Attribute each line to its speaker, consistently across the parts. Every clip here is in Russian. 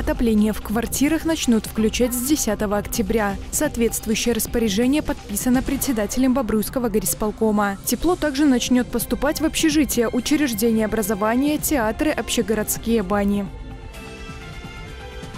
Speaker 1: Отопление в квартирах начнут включать с 10 октября. Соответствующее распоряжение подписано председателем Бобруйского горисполкома. Тепло также начнет поступать в общежития, учреждения образования, театры, общегородские бани.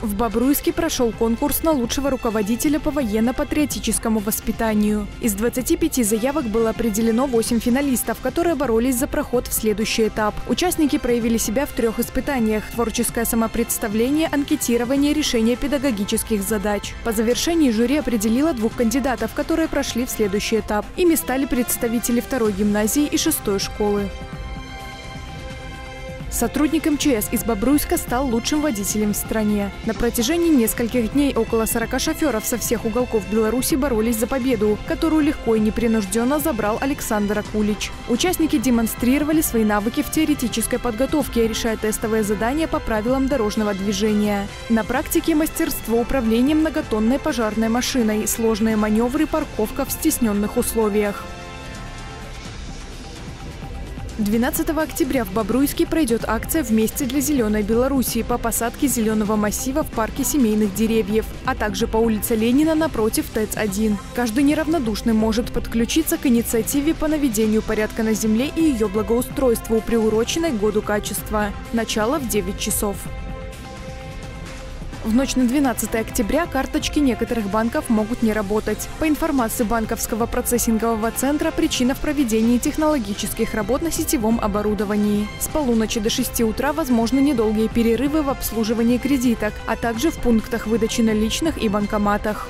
Speaker 1: В Бобруйске прошел конкурс на лучшего руководителя по военно-патриотическому воспитанию. Из 25 заявок было определено 8 финалистов, которые боролись за проход в следующий этап. Участники проявили себя в трех испытаниях – творческое самопредставление, анкетирование, решение педагогических задач. По завершении жюри определило двух кандидатов, которые прошли в следующий этап. Ими стали представители второй гимназии и шестой школы. Сотрудник МЧС из Бобруйска стал лучшим водителем в стране. На протяжении нескольких дней около 40 шоферов со всех уголков Беларуси боролись за победу, которую легко и непринужденно забрал Александр Акулич. Участники демонстрировали свои навыки в теоретической подготовке, решая тестовые задания по правилам дорожного движения. На практике мастерство управления многотонной пожарной машиной, сложные маневры, парковка в стесненных условиях. 12 октября в Бобруйске пройдет акция «Вместе для зеленой Беларуси» по посадке зеленого массива в парке семейных деревьев, а также по улице Ленина напротив ТЭЦ-1. Каждый неравнодушный может подключиться к инициативе по наведению порядка на земле и ее благоустройству, приуроченной году качества. Начало в 9 часов. В ночь на 12 октября карточки некоторых банков могут не работать. По информации банковского процессингового центра, причина в проведении технологических работ на сетевом оборудовании. С полуночи до 6 утра возможны недолгие перерывы в обслуживании кредиток, а также в пунктах выдачи наличных и банкоматах.